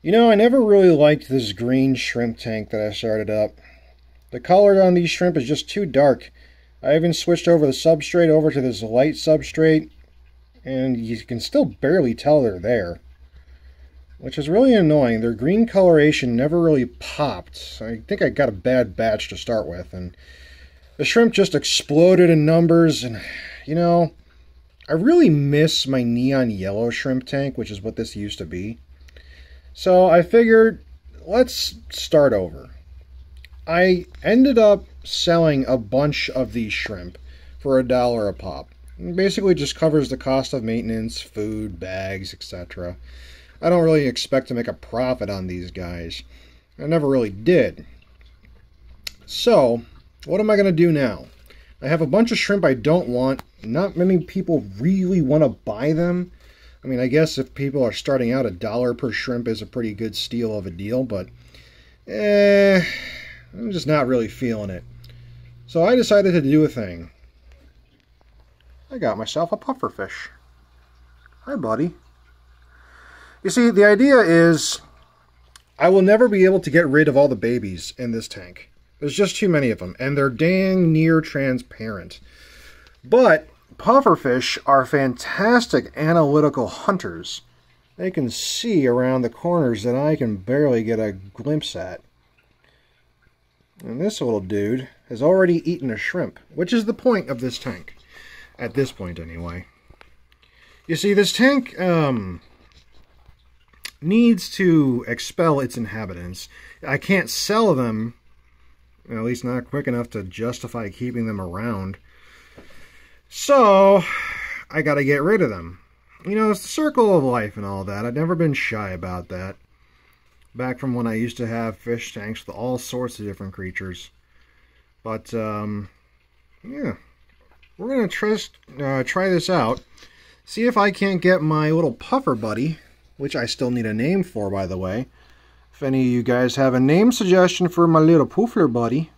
You know, I never really liked this green shrimp tank that I started up. The color on these shrimp is just too dark. I even switched over the substrate over to this light substrate, and you can still barely tell they're there. Which is really annoying. Their green coloration never really popped. I think I got a bad batch to start with, and the shrimp just exploded in numbers, and, you know, I really miss my neon yellow shrimp tank, which is what this used to be. So I figured, let's start over. I ended up selling a bunch of these shrimp for a dollar a pop. It basically just covers the cost of maintenance, food, bags, etc. I don't really expect to make a profit on these guys. I never really did. So, what am I going to do now? I have a bunch of shrimp I don't want. Not many people really want to buy them. I mean, I guess if people are starting out, a dollar per shrimp is a pretty good steal of a deal, but eh, I'm just not really feeling it. So I decided to do a thing. I got myself a pufferfish. Hi, buddy. You see, the idea is I will never be able to get rid of all the babies in this tank. There's just too many of them, and they're dang near transparent. But Pufferfish are fantastic analytical hunters. They can see around the corners that I can barely get a glimpse at. And this little dude has already eaten a shrimp, which is the point of this tank. At this point, anyway. You see, this tank um, needs to expel its inhabitants. I can't sell them, at least not quick enough to justify keeping them around. So, I gotta get rid of them. You know, it's the circle of life and all that. I've never been shy about that. Back from when I used to have fish tanks with all sorts of different creatures. But, um, yeah. We're gonna trust, uh, try this out. See if I can't get my little puffer buddy, which I still need a name for, by the way. If any of you guys have a name suggestion for my little poofler buddy,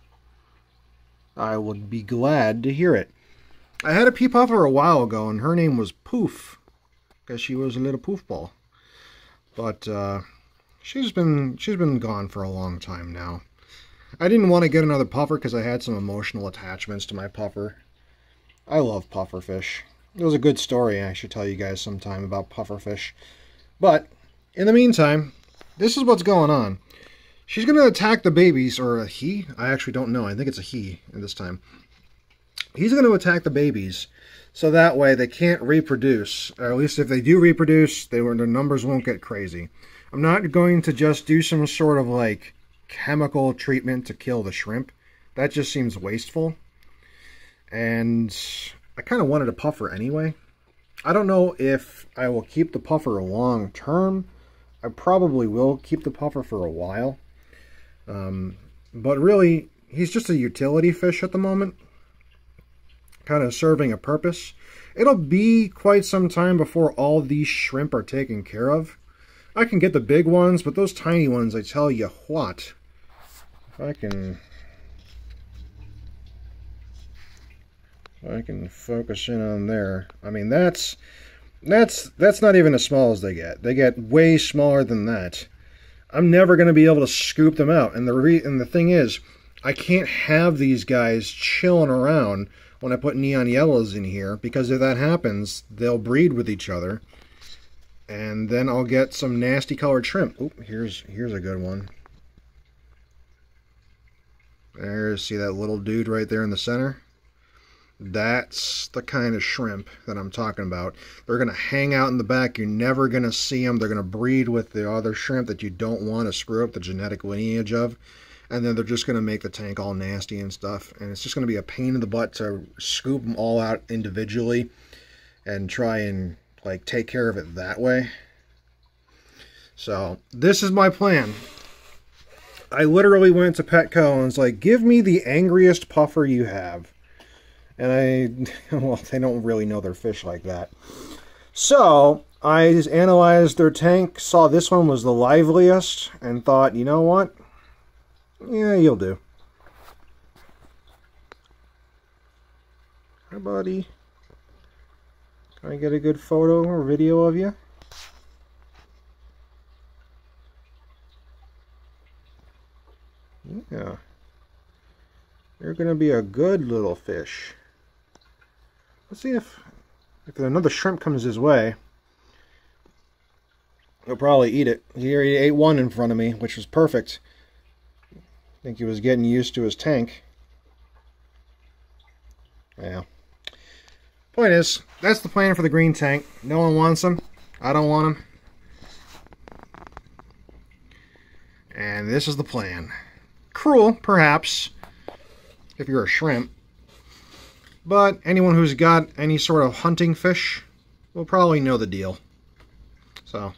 I would be glad to hear it. I had a pea puffer a while ago, and her name was Poof, because she was a little poof ball. But uh, she's been she's been gone for a long time now. I didn't want to get another puffer because I had some emotional attachments to my puffer. I love pufferfish. It was a good story I should tell you guys sometime about pufferfish. But in the meantime, this is what's going on. She's going to attack the babies, or a he? I actually don't know. I think it's a he this time he's going to attack the babies so that way they can't reproduce. Or at least if they do reproduce, they, their numbers won't get crazy. I'm not going to just do some sort of like chemical treatment to kill the shrimp. That just seems wasteful. And I kind of wanted a puffer anyway. I don't know if I will keep the puffer long term. I probably will keep the puffer for a while. Um, but really, he's just a utility fish at the moment kind of serving a purpose. It'll be quite some time before all these shrimp are taken care of. I can get the big ones, but those tiny ones, I tell you what. If I can... If I can focus in on there. I mean, that's... That's that's not even as small as they get. They get way smaller than that. I'm never going to be able to scoop them out. And the re and the thing is, I can't have these guys chilling around when I put neon yellows in here because if that happens, they'll breed with each other. And then I'll get some nasty colored shrimp. Oop, here's here's a good one. There, see that little dude right there in the center? That's the kind of shrimp that I'm talking about. They're going to hang out in the back. You're never going to see them. They're going to breed with the other shrimp that you don't want to screw up the genetic lineage of and then they're just going to make the tank all nasty and stuff and it's just going to be a pain in the butt to scoop them all out individually and try and like take care of it that way. So this is my plan. I literally went to Petco and was like give me the angriest puffer you have. And I well they don't really know their fish like that. So I just analyzed their tank saw this one was the liveliest and thought you know what yeah, you'll do. Hi, buddy. Can I get a good photo or video of you? Yeah. You're going to be a good little fish. Let's see if if another shrimp comes his way. He'll probably eat it. He already ate one in front of me, which was perfect. I think he was getting used to his tank. Yeah. Point is, that's the plan for the green tank. No one wants them. I don't want them. And this is the plan. Cruel, perhaps, if you're a shrimp. But anyone who's got any sort of hunting fish will probably know the deal. So,